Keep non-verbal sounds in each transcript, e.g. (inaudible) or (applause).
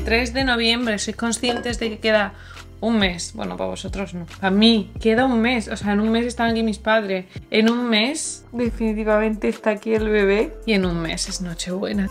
23 de noviembre, sois conscientes de que queda un mes. Bueno, para vosotros no. A mí queda un mes. O sea, en un mes están aquí mis padres. En un mes definitivamente está aquí el bebé. Y en un mes es Nochebuena.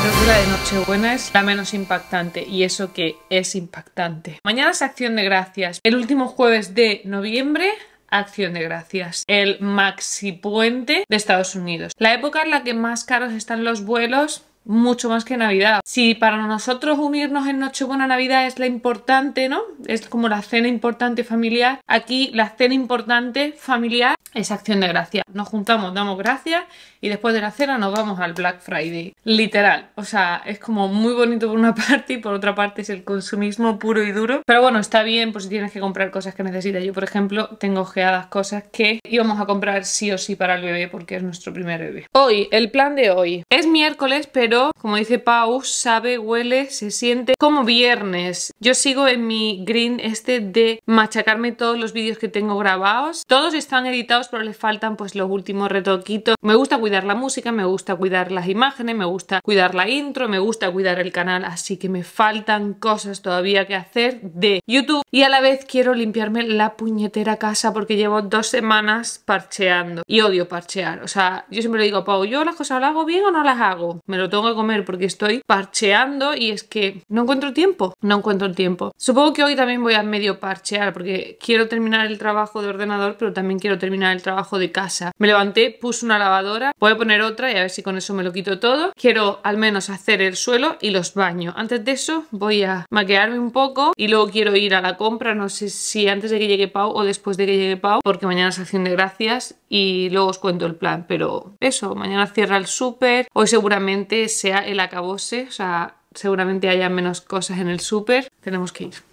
Creo que la de Nochebuena es la menos impactante y eso que es impactante. Mañana es Acción de Gracias. El último jueves de noviembre Acción de Gracias, el maxi puente de Estados Unidos. La época en la que más caros están los vuelos mucho más que Navidad. Si para nosotros unirnos en Nochebuena Navidad es la importante, ¿no? Es como la cena importante familiar. Aquí la cena importante familiar es acción de gracia. Nos juntamos, damos gracias y después de la cena nos vamos al Black Friday. Literal. O sea, es como muy bonito por una (laughs) parte y por otra parte es el consumismo puro y duro. Pero bueno, está bien por si tienes que comprar cosas que necesitas. Yo, por ejemplo, tengo ojeadas cosas que íbamos a comprar sí o sí para el bebé porque es nuestro primer bebé. Hoy, el plan de hoy. Es miércoles, pero como dice Pau, sabe, huele, se siente como viernes. Yo sigo en mi green este de machacarme todos los vídeos que tengo grabados. Todos están editados, pero le faltan pues los últimos retoquitos. Me gusta cuidar la música, me gusta cuidar las imágenes, me gusta cuidar la intro, me gusta cuidar el canal, así que me faltan cosas todavía que hacer de YouTube y a la vez quiero limpiarme la puñetera casa porque llevo dos semanas parcheando y odio parchear, o sea, yo siempre le digo a Pau, yo las cosas las hago bien o no las hago, me lo tengo que comer porque estoy parcheando y es que no encuentro tiempo, no encuentro tiempo. Supongo que hoy también voy a medio parchear porque quiero terminar el trabajo de ordenador pero también quiero terminar el trabajo de casa. Me levanté, puse una lavadora Voy a poner otra y a ver si con eso me lo quito todo. Quiero al menos hacer el suelo y los baños. Antes de eso voy a maquillarme un poco y luego quiero ir a la compra. No sé si antes de que llegue Pau o después de que llegue Pau porque mañana es acción de gracias y luego os cuento el plan. Pero eso, mañana cierra el súper. Hoy seguramente sea el acabose, o sea, seguramente haya menos cosas en el súper. Tenemos que ir.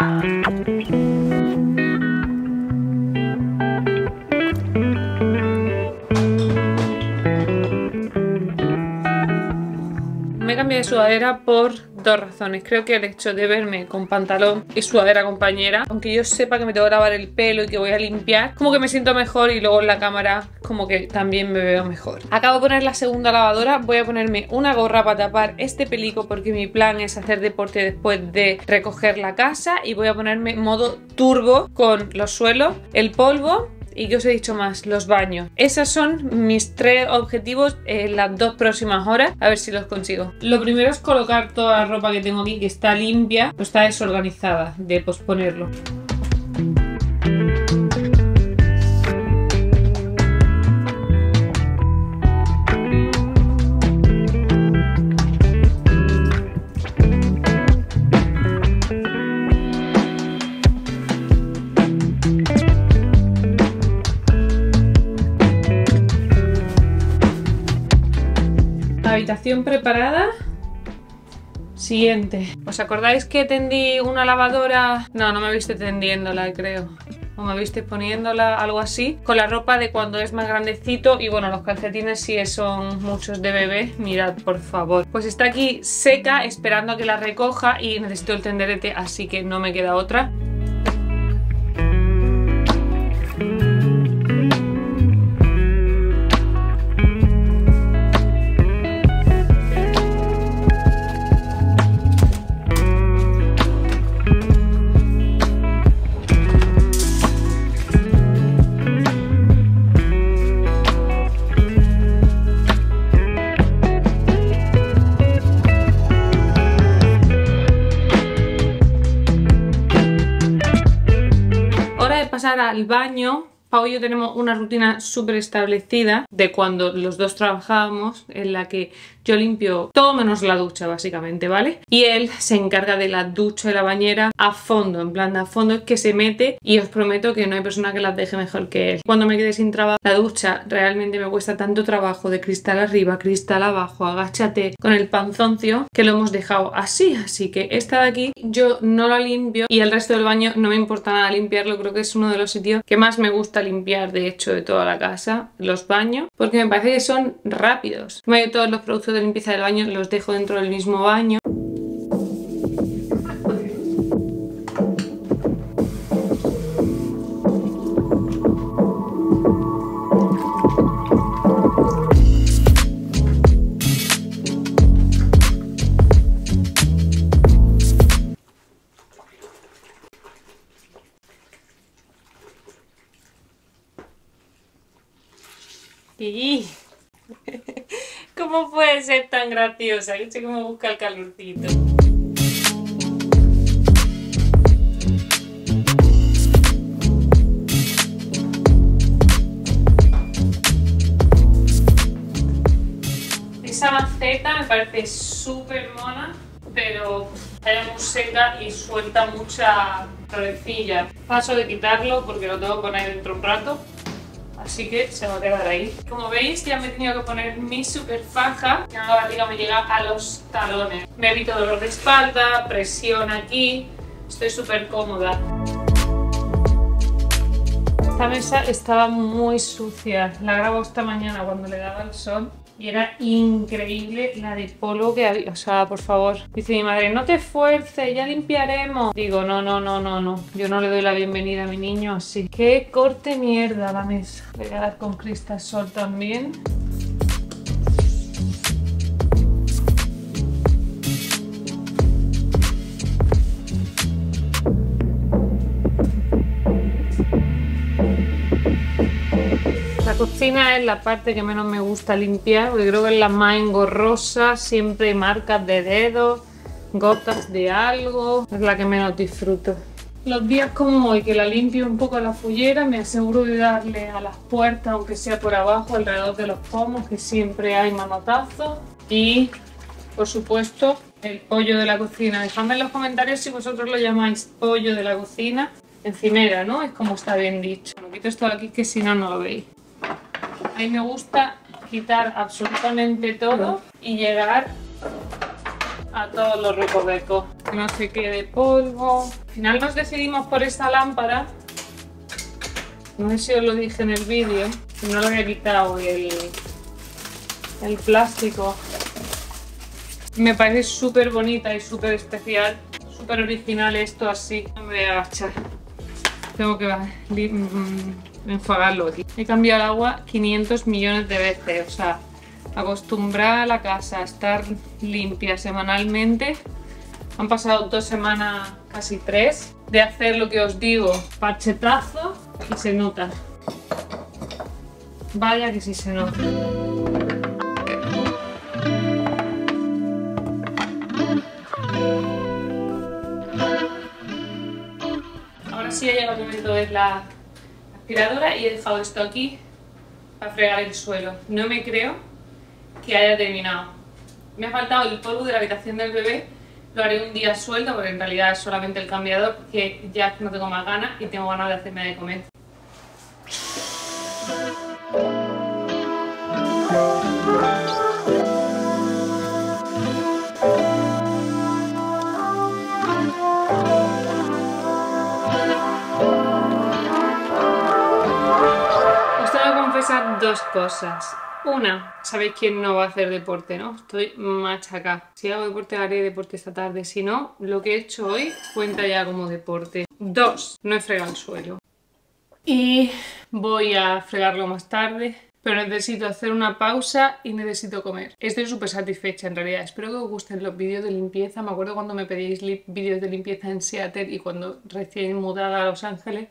Me cambié de sudadera por dos razones. Creo que el hecho de verme con pantalón y sudadera compañera, aunque yo sepa que me tengo que lavar el pelo y que voy a limpiar, como que me siento mejor y luego en la cámara como que también me veo mejor. Acabo de poner la segunda lavadora, voy a ponerme una gorra para tapar este pelico porque mi plan es hacer deporte después de recoger la casa y voy a ponerme modo turbo con los suelos, el polvo ¿Y qué os he dicho más? Los baños. Esos son mis tres objetivos en las dos próximas horas. A ver si los consigo. Lo primero es colocar toda la ropa que tengo aquí que está limpia o está desorganizada de posponerlo. Preparada. Siguiente. ¿Os acordáis que tendí una lavadora? No, no me viste tendiéndola, creo. O me viste poniéndola, algo así. Con la ropa de cuando es más grandecito. Y bueno, los calcetines sí son muchos de bebé. Mirad, por favor. Pues está aquí seca, esperando a que la recoja. Y necesito el tenderete, así que no me queda otra. Al baño Pau y yo tenemos una rutina súper establecida de cuando los dos trabajábamos en la que yo limpio todo menos la ducha básicamente, ¿vale? Y él se encarga de la ducha y la bañera a fondo, en plan a fondo es que se mete y os prometo que no hay persona que las deje mejor que él. Cuando me quedé sin trabajo, la ducha realmente me cuesta tanto trabajo de cristal arriba, cristal abajo, agáchate con el panzoncio que lo hemos dejado así, así que esta de aquí yo no la limpio y el resto del baño no me importa nada limpiarlo, creo que es uno de los sitios que más me gusta limpiar de hecho de toda la casa, los baños, porque me parece que son rápidos. Todos los productos de limpieza del baño los dejo dentro del mismo baño. ¿Cómo puede ser tan graciosa? Yo sé cómo busca el calorcito. Esa maceta me parece súper mona, pero está muy seca y suelta mucha florecilla. Paso de quitarlo porque lo tengo que poner dentro un rato así que se va a quedar ahí. Como veis ya me he tenido que poner mi super faja, ya la barriga me llega a los talones. Me evito dolor de espalda, presión aquí, estoy súper cómoda. Esta mesa estaba muy sucia, la grabo esta mañana cuando le daba el sol y era increíble la de polvo que había. O sea, por favor. Dice mi madre, no te esfuerces, ya limpiaremos. Digo, no, no, no, no, no. Yo no le doy la bienvenida a mi niño así. Qué corte mierda la mesa. Voy a dar con cristal sol también. Cocina es la parte que menos me gusta limpiar, porque creo que es la más engorrosa, siempre hay marcas de dedos, gotas de algo, es la que menos disfruto. Los días como hoy, que la limpio un poco la fullera, me aseguro de darle a las puertas, aunque sea por abajo, alrededor de los pomos, que siempre hay manotazos. Y, por supuesto, el pollo de la cocina. Dejadme en los comentarios si vosotros lo llamáis pollo de la cocina. Encimera, ¿no? Es como está bien dicho. Lo quito esto de aquí que si no, no lo veis. A mí me gusta quitar absolutamente todo y llegar a todos los recovecos. Que no se quede polvo. Al final nos decidimos por esta lámpara. No sé si os lo dije en el vídeo. No lo había quitado el, el plástico. Me parece súper bonita y súper especial. Súper original esto así. No me voy a agachar. Tengo que enjuagarlo aquí. He cambiado el agua 500 millones de veces, o sea, acostumbrar a la casa a estar limpia semanalmente. Han pasado dos semanas, casi tres, de hacer lo que os digo, parchetazo y se nota. Vaya que sí se nota. Sí ha llegado el momento de la y he dejado esto aquí para fregar el suelo. No me creo que haya terminado. Me ha faltado el polvo de la habitación del bebé, lo haré un día suelto porque en realidad es solamente el cambiador porque ya no tengo más ganas y tengo ganas de hacerme de comer. Dos cosas. Una, ¿sabéis quién no va a hacer deporte, no? Estoy machaca. Si hago deporte, haré deporte esta tarde. Si no, lo que he hecho hoy cuenta ya como deporte. Dos, no he fregado el suelo. Y voy a fregarlo más tarde. Pero necesito hacer una pausa y necesito comer. Estoy súper satisfecha en realidad. Espero que os gusten los vídeos de limpieza. Me acuerdo cuando me pedíais vídeos de limpieza en Seattle y cuando recién mudada a Los Ángeles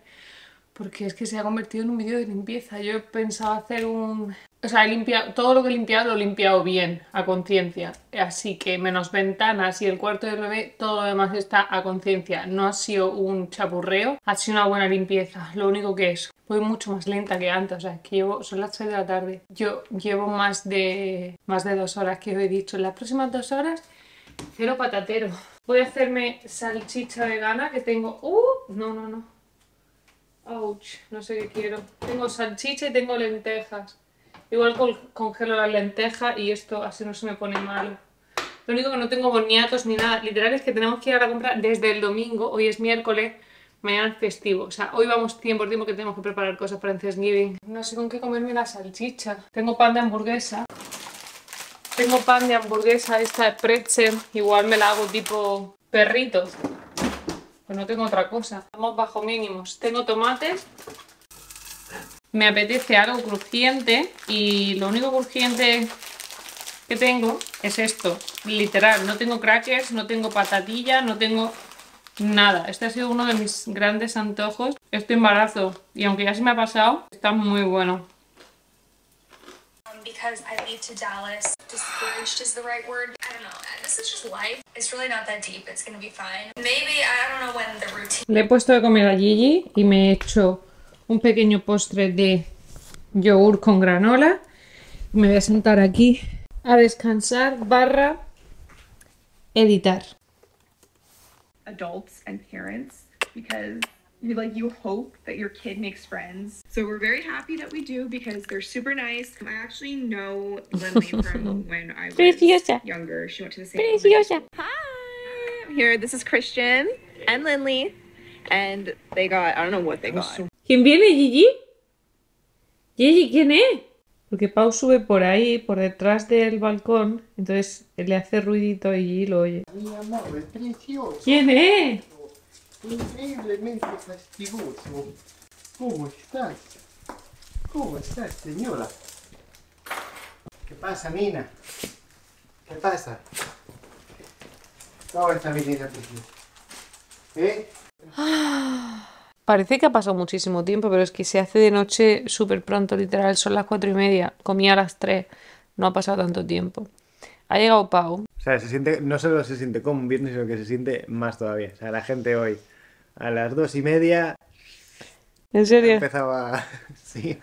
porque es que se ha convertido en un vídeo de limpieza. Yo he pensado hacer un... O sea, he limpiado, todo lo que he limpiado lo he limpiado bien, a conciencia. Así que menos ventanas y el cuarto del bebé, todo lo demás está a conciencia. No ha sido un chapurreo, ha sido una buena limpieza. Lo único que es, voy mucho más lenta que antes. O sea, es que llevo, son las 6 de la tarde. Yo llevo más de, más de dos horas que os he dicho. En las próximas dos horas, cero patatero. Voy a hacerme salchicha vegana que tengo... ¡Uh! No, no, no Ouch, no sé qué quiero. Tengo salchicha y tengo lentejas. Igual congelo las lentejas y esto así no se me pone malo. Lo único que no tengo boniatos ni nada. Literal es que tenemos que ir a la compra desde el domingo. Hoy es miércoles, mañana es festivo. O sea, hoy vamos tiempo por tiempo que tenemos que preparar cosas para el Thanksgiving. No sé con qué comerme la salchicha. Tengo pan de hamburguesa. Tengo pan de hamburguesa, esta de pretzel. Igual me la hago tipo perrito. Pues no tengo otra cosa. Estamos bajo mínimos. Tengo tomates. Me apetece algo crujiente y lo único crujiente que tengo es esto. Literal, no tengo crackers, no tengo patatilla, no tengo nada. Este ha sido uno de mis grandes antojos. Este embarazo, y aunque ya se me ha pasado, está muy bueno. because I leave to Dallas. Discouraged is the right word. This is just life. It's really not that deep. It's gonna be fine. Maybe I don't know when the routine. Le he puesto de comer a Gigi y me he hecho un pequeño postre de yogur con granola. Me voy a sentar aquí a descansar barra editar. adults and parents because you like you hope that your kid makes friends. So we're very happy that we do because they're super nice. I actually know Lindley (laughs) from when I was Preciosa. younger. She went to the same. elementary- Hi, I'm here. This is Christian and Lindley, and they got I don't know what they got. ¿Quién viene, Gigi? Gigi, ¿quién es? Porque Pau sube por ahí, por detrás del balcón, entonces le hace ruidito y Gigi lo oye. Mi amor, è precioso, ¿Quién es? Increíblemente fastigoso. ¿Cómo estás? ¿Cómo estás, señora? ¿Qué pasa, Nina? ¿Qué pasa? ¿Cómo está mi niña preciosa? ¿Eh? Parece que ha pasado muchísimo tiempo, pero es que se hace de noche súper pronto, literal, son las cuatro y media, comí a las tres, no ha pasado tanto tiempo. Ha llegado Pau, O sea, se siente, no solo se siente como un viernes, sino que se siente más todavía. O sea, la gente hoy a las dos y media ¿en ha serio? empezado a... (laughs) Sí,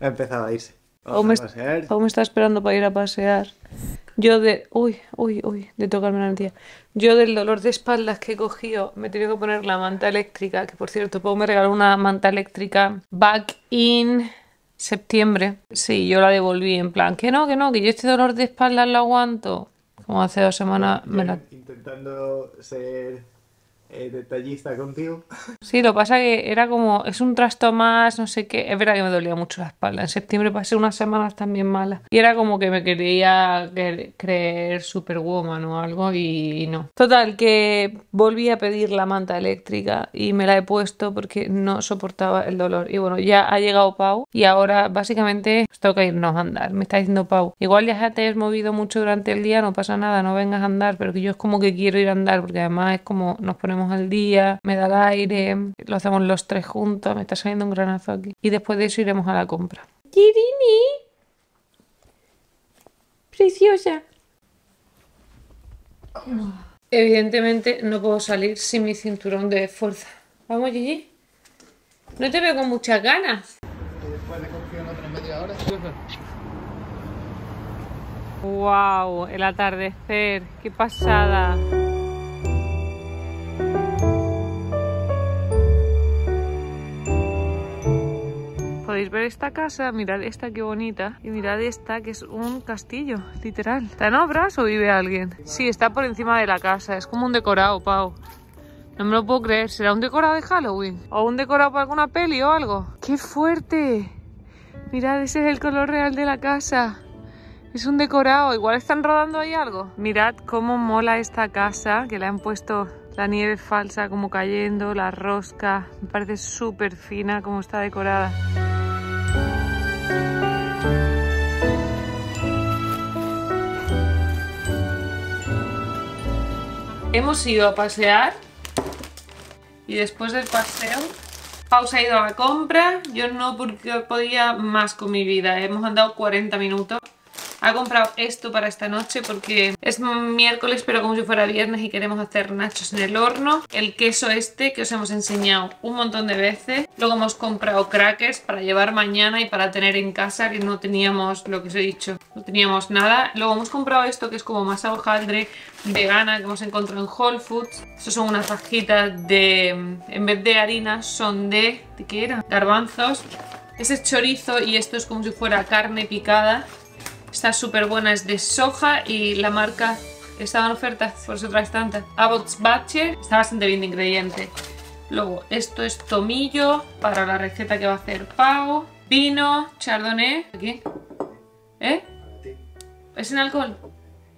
ha empezado a irse. Me, Vamos a pasear. Pau me está esperando para ir a pasear. Yo de... Uy, uy, uy, de tocarme la tía. Yo del dolor de espaldas que he cogido me he tenido que poner la manta eléctrica, que por cierto, Pau me regaló una manta eléctrica back in septiembre. Sí, yo la devolví en plan, que no, que no, que yo este dolor de espaldas lo aguanto. Como hace dos semanas me la... Intentando ser eh, detallista contigo. Sí, lo pasa que era como, es un trasto más, no sé qué. Es verdad que me dolía mucho la espalda. En septiembre pasé unas semanas también malas. Y era como que me quería cre- creer superwoman o algo y no. Total, que volví a pedir la manta eléctrica y me la he puesto porque no soportaba el dolor. Y bueno, ya ha llegado Pau y ahora básicamente nos toca irnos a andar. Me está diciendo Pau, igual ya te has movido mucho durante el día, no pasa nada, no vengas a andar, pero que yo es como que quiero ir a andar porque además es como nos ponemos al día, me da el aire, lo hacemos los tres juntos, me está saliendo un granazo aquí. Y después de eso iremos a la compra. Girini, preciosa. Evidentemente no puedo salir sin mi cinturón de fuerza. Vamos, Gigi. No te veo con muchas ganas. Y después de coger otra media hora. Wow, el atardecer, qué pasada. Podéis ver esta casa, mirad esta qué bonita y mirad esta que es un castillo, literal. ¿Está en obras o vive alguien? Sí, está por encima de la casa, es como un decorado, Pau. No me lo puedo creer, ¿será un decorado de Halloween? ¿O un decorado para alguna peli o algo? ¡Qué fuerte! Mirad, ese es el color real de la casa. Es un decorado, igual están rodando ahí algo. Mirad cómo mola esta casa, que le han puesto la nieve falsa como cayendo, la rosca. Me parece súper fina como está decorada. Hemos ido a pasear y después del paseo Pau se ha ido a la compra, yo no porque podía más con mi vida, hemos andado 40 minutos. Ha comprado esto para esta noche porque es miércoles pero como si fuera viernes y queremos hacer nachos en el horno. El queso este que os hemos enseñado un montón de veces. Luego hemos comprado crackers para llevar mañana y para tener en casa que no teníamos lo que os he dicho. No teníamos nada. Luego hemos comprado esto que es como masa hojaldre vegana que hemos encontrado en Whole Foods. Estos son unas fajitas de... En vez de harina son de... ¿De qué era? Garbanzos. Ese es chorizo y esto es como si fuera carne picada. Está súper buena, es de soja y la marca estaba en oferta, por eso traes tanta. Abbott's Butcher, está bastante bien de ingrediente. Luego, esto es tomillo para la receta que va a hacer Pau. Vino, chardonnay. ¿Qué? ¿Eh? ¿Es sin alcohol?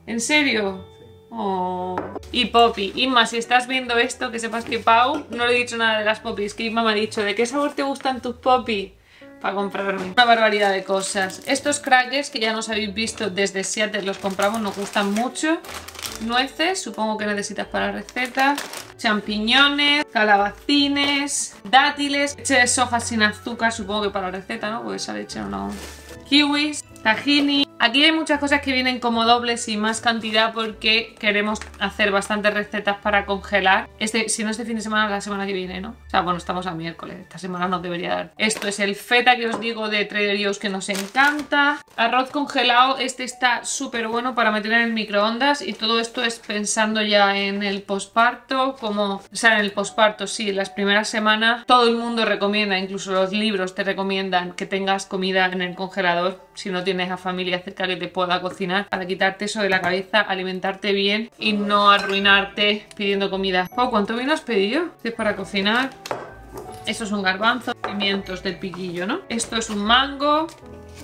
¿En serio? Oh. Y Poppy. Inma, si estás viendo esto, que sepas que Pau no le he dicho nada de las Poppies. Que Inma me ha dicho, ¿de qué sabor te gustan tus Poppy? Para comprarme. Una barbaridad de cosas. Estos crackers que ya nos habéis visto desde Seattle los compramos, nos gustan mucho. Nueces, supongo que necesitas para receta. Champiñones, calabacines, dátiles, leche de soja sin azúcar, supongo que para receta, ¿no? Porque esa leche no. Kiwis, tahini. Aquí hay muchas cosas que vienen como dobles y más cantidad porque queremos hacer bastantes recetas para congelar. Este, si no este fin de semana, la semana que viene, ¿no? O sea, bueno, estamos a miércoles, esta semana nos debería dar. Esto es el feta que os digo de Trader Joe's que nos encanta. Arroz congelado, este está súper bueno para meter en el microondas y todo esto es pensando ya en el posparto, como, o sea, en el posparto, sí, las primeras semanas todo el mundo recomienda, incluso los libros te recomiendan que tengas comida en el congelador si no tienes a familia cerca que te pueda cocinar para quitarte eso de la cabeza, alimentarte bien y no arruinarte pidiendo comida. Oh, ¿cuánto bien has pedido? Es para cocinar. Esto es un garbanzo, pimientos del piquillo, ¿no? Esto es un mango,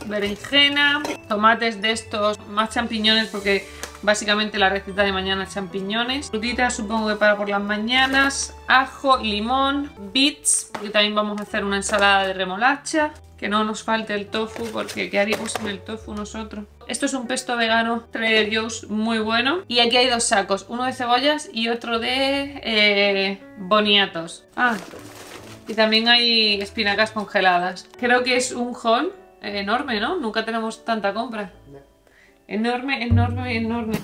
berenjena, tomates de estos, más champiñones porque básicamente la receta de mañana es champiñones, frutitas supongo que para por las mañanas, ajo, limón, beets, porque también vamos a hacer una ensalada de remolacha, que no nos falte el tofu porque ¿qué haríamos sin el tofu nosotros? Esto es un pesto vegano Trader Joe's muy bueno. Y aquí hay dos sacos, uno de cebollas y otro de eh, boniatos. Ah, y también hay espinacas congeladas. Creo que es un haul enorme, ¿no? Nunca tenemos tanta compra. Enorme, enorme, enorme.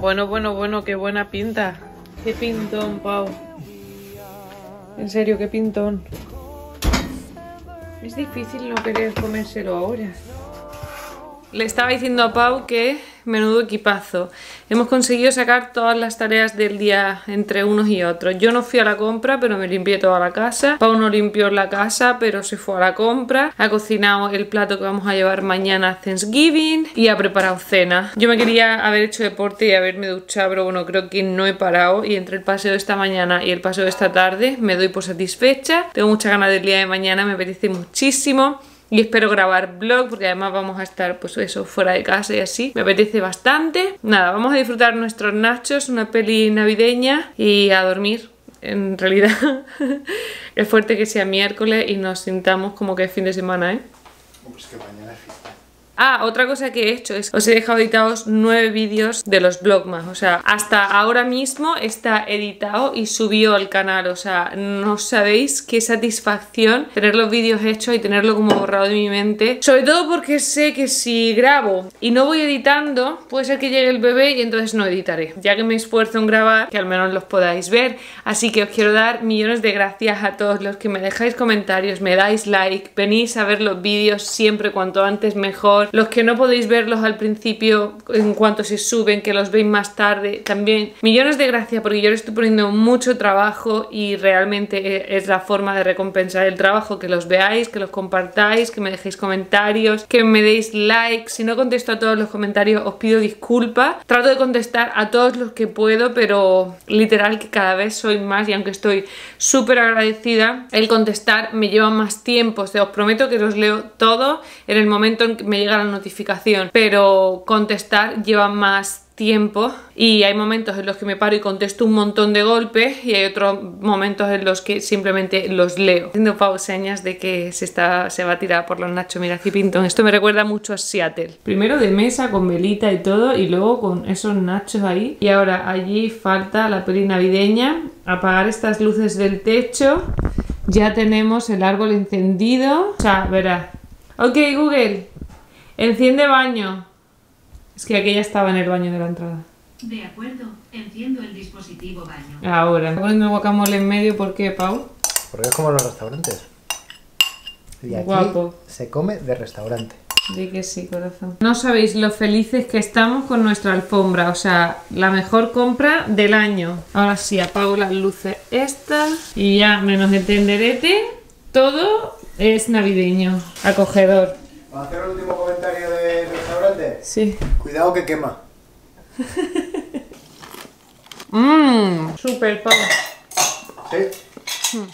Bueno, bueno, bueno, qué buena pinta. Qué pintón, Pau. En serio, qué pintón. Es difícil no querer comérselo ahora. Le estaba diciendo a Pau que menudo equipazo. Hemos conseguido sacar todas las tareas del día entre unos y otros. Yo no fui a la compra, pero me limpié toda la casa. Pau no limpió la casa, pero se fue a la compra. Ha cocinado el plato que vamos a llevar mañana a Thanksgiving y ha preparado cena. Yo me quería haber hecho deporte y haberme duchado, pero bueno, creo que no he parado. Y entre el paseo de esta mañana y el paseo de esta tarde me doy por satisfecha. Tengo mucha ganas del día de mañana, me apetece muchísimo y espero grabar vlog porque además vamos a estar pues eso fuera de casa y así me apetece bastante nada vamos a disfrutar nuestros nachos una peli navideña y a dormir en realidad (laughs) es fuerte que sea miércoles y nos sintamos como que es fin de semana ¿eh? Pues que mañana es fiesta. Ah, otra cosa que he hecho es os he dejado editados nueve vídeos de los Vlogmas. O sea, hasta ahora mismo está editado y subió al canal. O sea, no sabéis qué satisfacción tener los vídeos hechos y tenerlo como borrado de mi mente. Sobre todo porque sé que si grabo y no voy editando, puede ser que llegue el bebé y entonces no editaré. Ya que me esfuerzo en grabar, que al menos los podáis ver. Así que os quiero dar millones de gracias a todos los que me dejáis comentarios, me dais like, venís a ver los vídeos siempre cuanto antes mejor. Los que no podéis verlos al principio, en cuanto se suben, que los veis más tarde, también millones de gracias porque yo le estoy poniendo mucho trabajo y realmente es la forma de recompensar el trabajo, que los veáis, que los compartáis, que me dejéis comentarios, que me deis like. Si no contesto a todos los comentarios os pido disculpas. Trato de contestar a todos los que puedo, pero literal que cada vez soy más y aunque estoy súper agradecida, el contestar me lleva más tiempo. Os prometo que los leo todo en el momento en que me llega la notificación, pero contestar lleva más tiempo y hay momentos en los que me paro y contesto un montón de golpes y hay otros momentos en los que simplemente los leo. Haciendo Pau señas de que se, está, se va a tirar por los nachos mira aquí esto me recuerda mucho a Seattle. Primero de mesa con velita y todo y luego con esos nachos ahí. Y ahora allí falta la peli navideña. Apagar estas luces del techo. Ya tenemos el árbol encendido. O sea verás. Ok Google enciende baño es que aquella estaba en el baño de la entrada. De acuerdo, enciendo el dispositivo baño. Ahora. Poniendo el guacamole en medio, ¿por qué, Pau? Porque es como en los restaurantes. Y aquí Guapo. se come de restaurante. Di que sí, corazón. No sabéis lo felices que estamos con nuestra alfombra. O sea, la mejor compra del año. Ahora sí, apago las luces estas. Y ya, menos el tenderete, todo es navideño. Acogedor. ¿Vamos a hacer el último comentario del restaurante? Sí. Cuidado que quema. (laughs) Mmm, super, Pau. ¿Sí?